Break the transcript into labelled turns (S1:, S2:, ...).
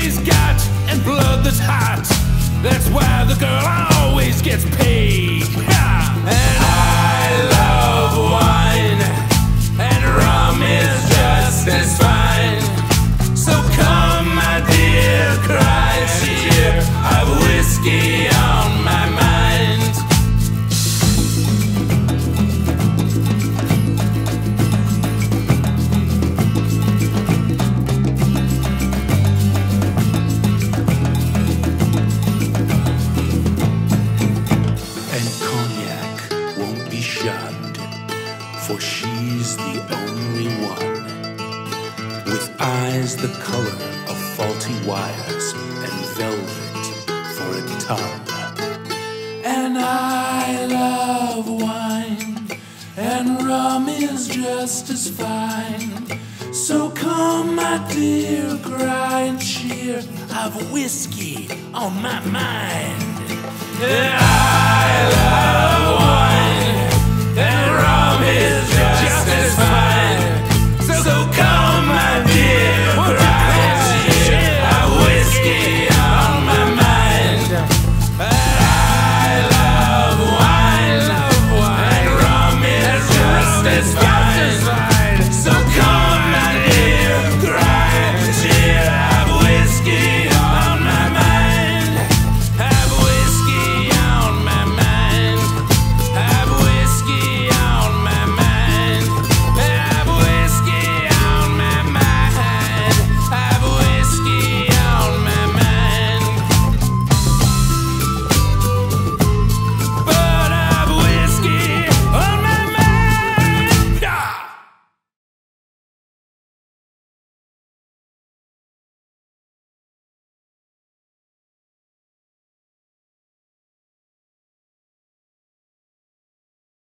S1: she's got and blood that's hot. That's why the girl always gets paid. for she's the only one with eyes the color of faulty wires and velvet for a tongue. And I love wine, and rum is just as fine. So come, my dear, cry and cheer. I've whiskey on my mind. Yeah.